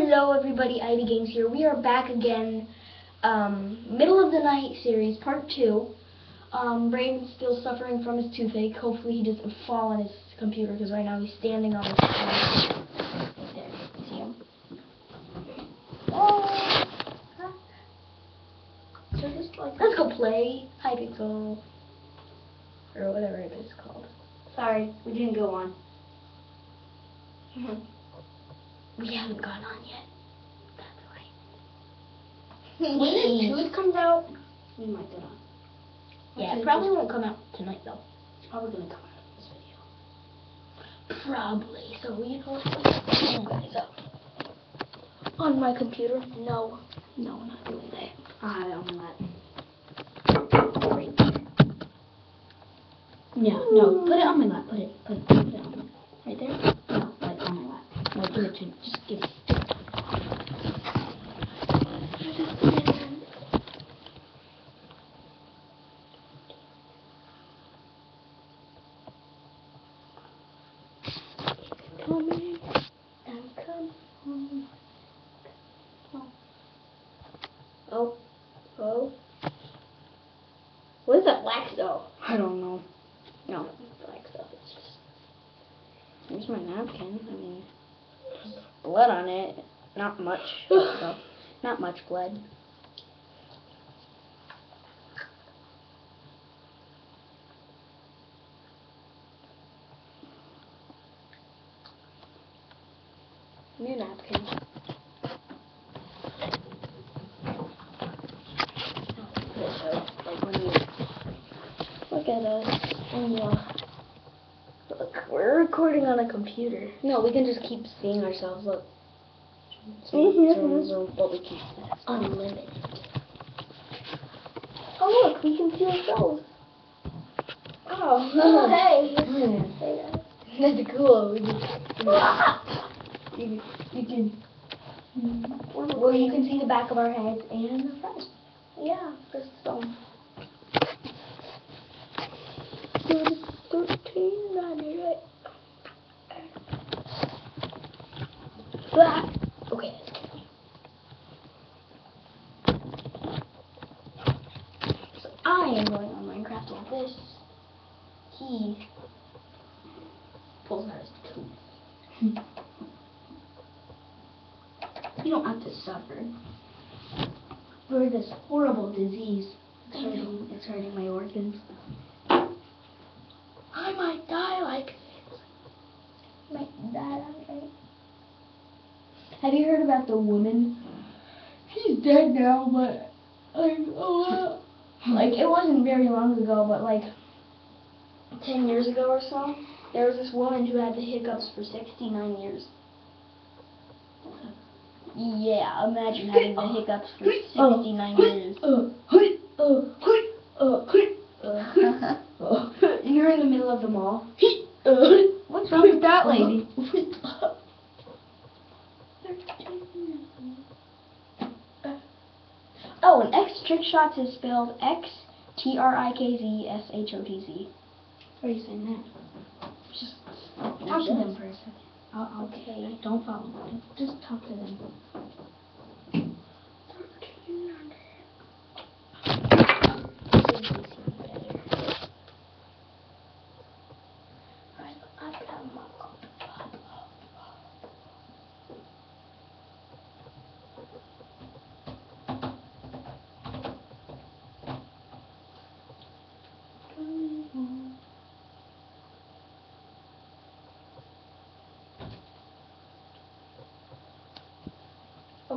Hello everybody, Ivy Games here. We are back again. Um, middle of the night series, part two. Um, Braden's still suffering from his toothache. Hopefully he doesn't fall on his computer because right now he's standing on his There, you see him? Oh. Huh? So just like, let's go play Hypixel. Or whatever it is called. Sorry, we didn't go on. We haven't gone on yet. That's when the tooth comes out, we might get on. Yeah, it probably won't come out tonight though. It's probably gonna come out of this video. Probably. So we go guys up. On my computer? No. No, not doing that. I have it on that. Right. Yeah, no, put it on my lap. Put it, put it, put it on. Right there? No, like on my lap. Me. Just give it. Coming and come home. Oh. Oh. What is that black stuff? I don't know. No, black stuff. It's just Here's my napkin. I mean, blood on it. Not much. Not much blood. New napkin. Like when you look at us. And uh, look, we're recording on a computer. No, we can just keep seeing ourselves. Look. So, Mhm. so, so what we can Unlimited. Oh look, we can see ourselves. Oh, hey. Mm. Hey, guys. That's cool. We can, you, you can, well, you can see the back of our heads and the front. Yeah, this is um. Ah, Okay. So I am going on Minecraft like this. He pulls out his tooth. You don't have to suffer. for this horrible disease. It's hurting. It's hurting my organs. I might die like this. Might die like this. Have you heard about the woman? She's dead now, but like oh, uh, like it wasn't very long ago, but like ten years ago or so, there was this woman who had the hiccups for sixty nine years. Yeah, imagine having the hiccups for sixty nine years. You're in the middle of the mall. What's wrong with that lady? oh, and X trick shots is spelled X T R I K Z S H O T Z. Why are you saying that? Just Talk to them for a second. I'll, Okay. Don't follow. Just talk to them.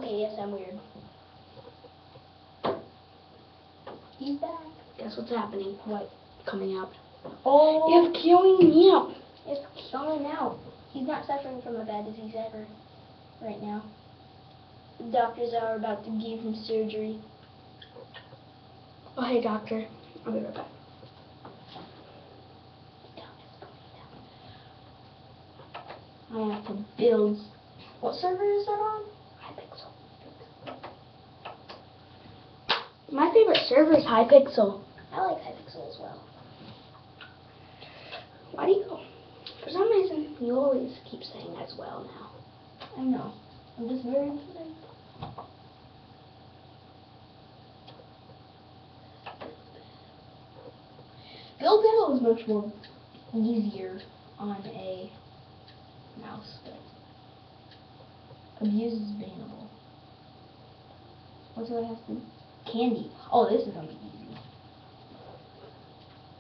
Okay, yes, I'm weird. He's back. Guess what's happening? What? Coming out. Oh, It's killing me up. it's killing out. He's not suffering from a bad disease ever right now. The doctors are about to give him surgery. Oh, hey, doctor. I'll be right back. I have to build. What server is that on? Hypixel. My favorite server is Hypixel. I like Hypixel as well. Why do you? For some reason, you always keep saying as well now. I know. I'm just very impressed. Build Battle is much more easier on a mouse, but abuse is bannable. What do I have to? Candy. Oh, this is gonna be easy.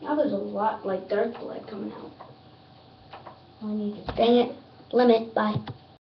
Now there's a lot like dark blood coming out. Oh, I need to. Dang it. Limit. Bye.